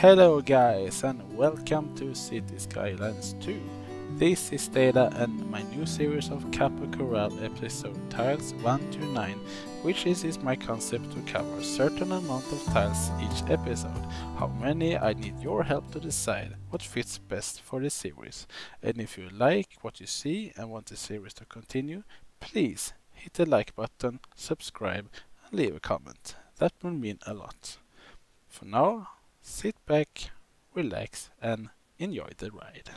Hello guys and welcome to City Skylines 2. This is Data and my new series of Capo Coral episode tiles 1 to 9 which is, is my concept to cover a certain amount of tiles each episode. How many I need your help to decide what fits best for the series. And if you like what you see and want the series to continue, please hit the like button, subscribe and leave a comment. That will mean a lot. For now, sit back, relax and enjoy the ride.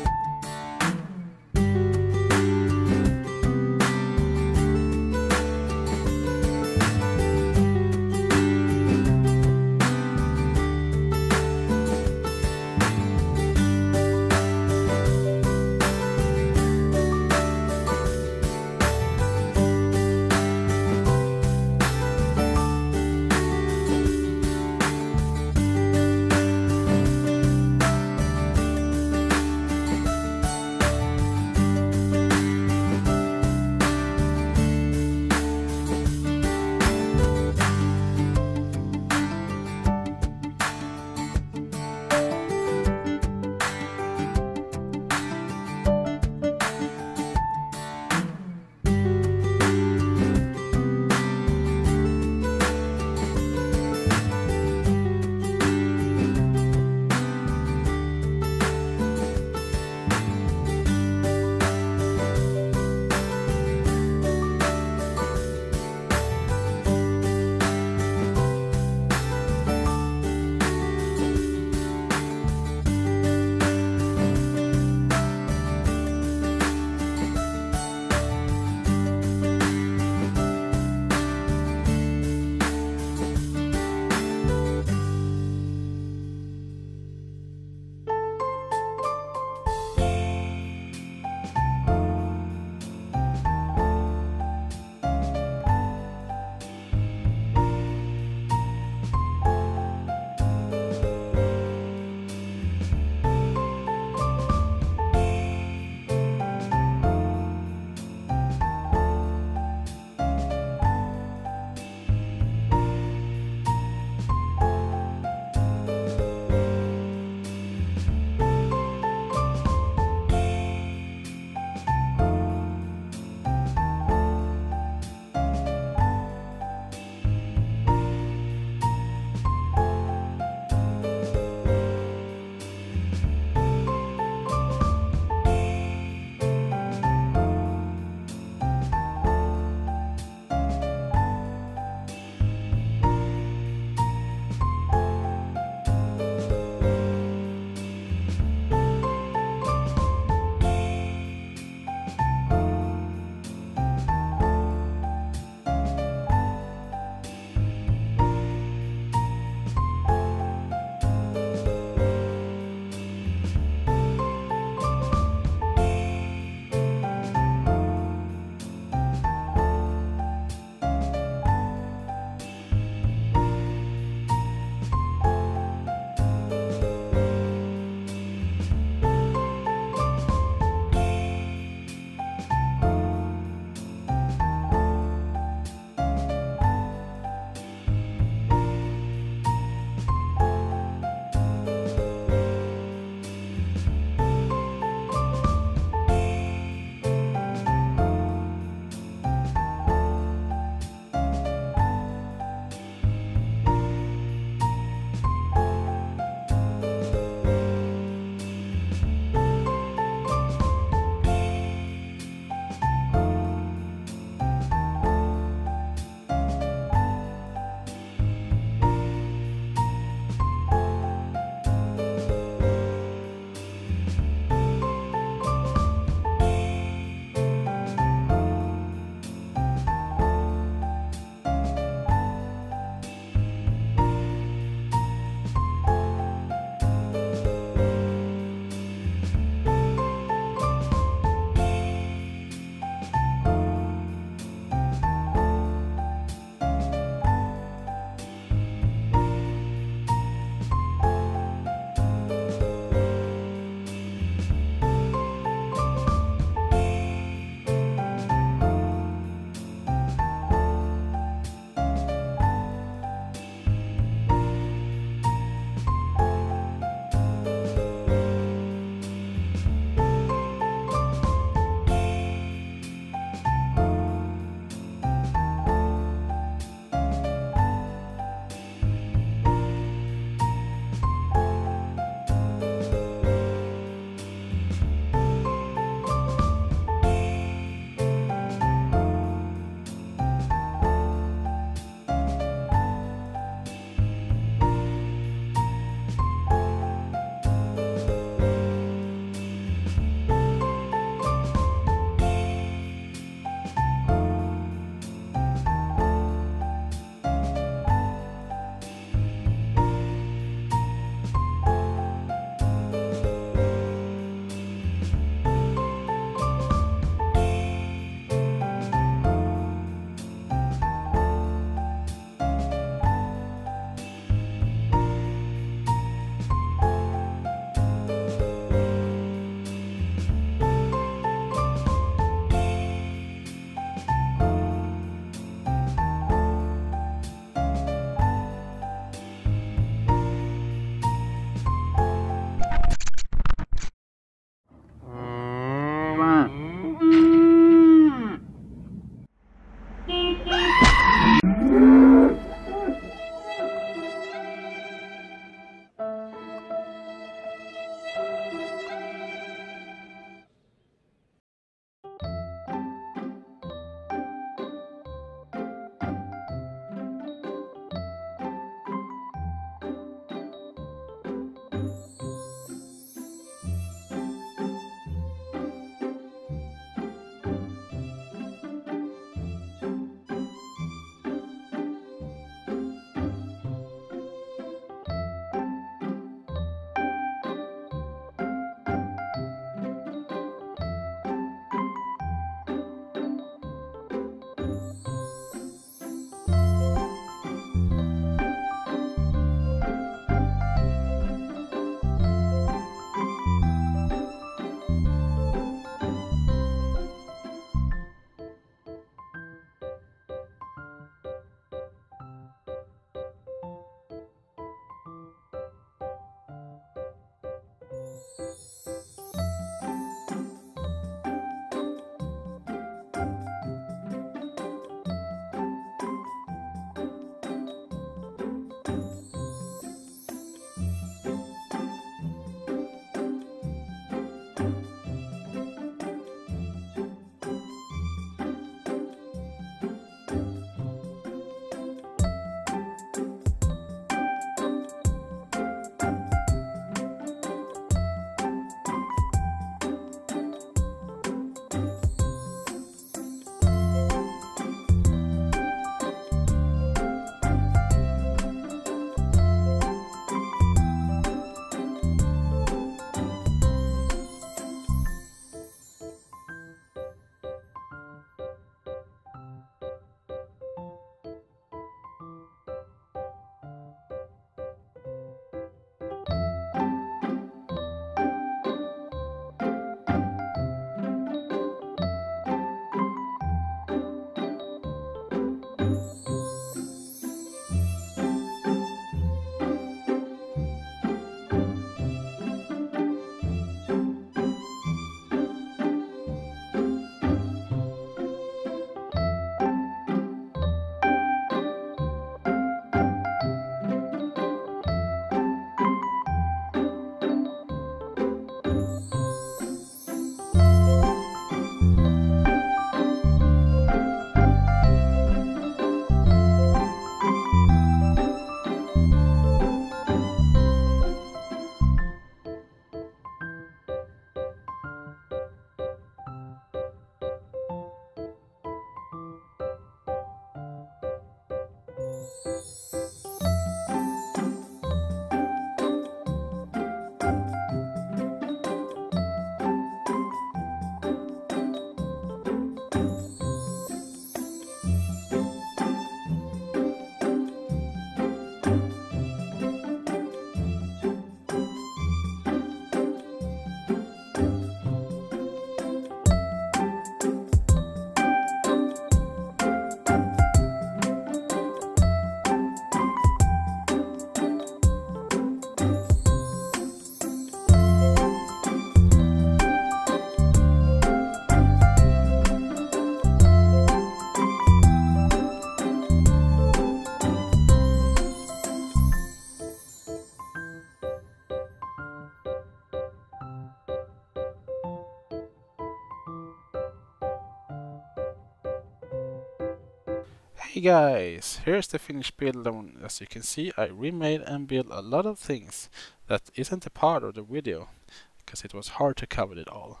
Guys, here's the finished build and as you can see I remade and built a lot of things that isn't a part of the video because it was hard to cover it all.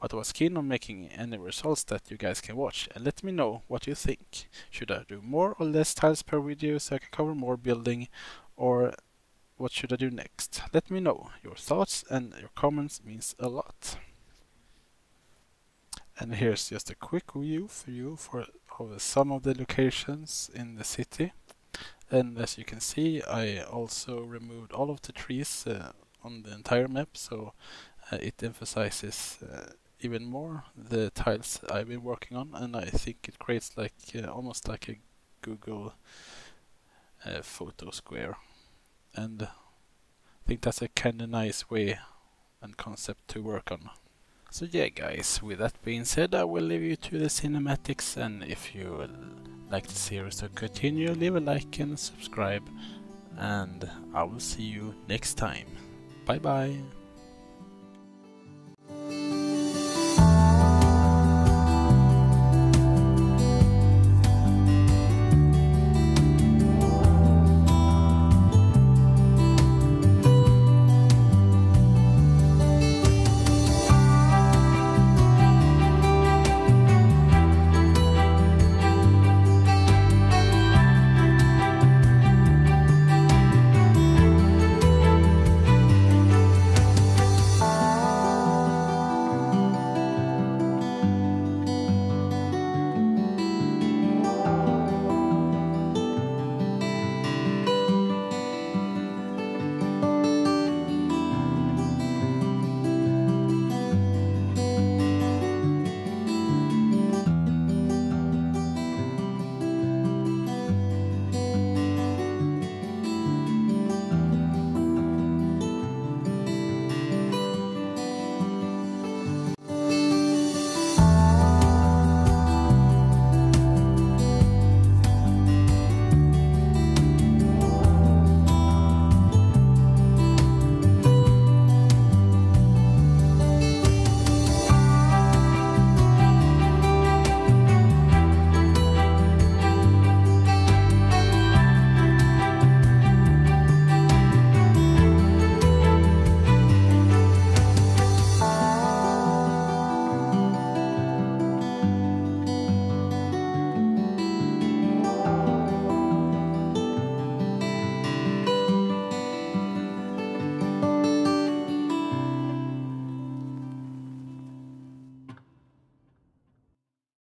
But I was keen on making any results that you guys can watch and let me know what you think. Should I do more or less tiles per video so I can cover more building or what should I do next? Let me know. Your thoughts and your comments means a lot. And here's just a quick view for you for of some of the locations in the city. And as you can see, I also removed all of the trees uh, on the entire map, so uh, it emphasizes uh, even more the tiles I've been working on, and I think it creates like uh, almost like a Google uh, photo square. And I think that's a kind of nice way and concept to work on. So yeah guys, with that being said I will leave you to the cinematics and if you like the series to continue leave a like and subscribe and I will see you next time. Bye bye!